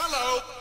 Hello.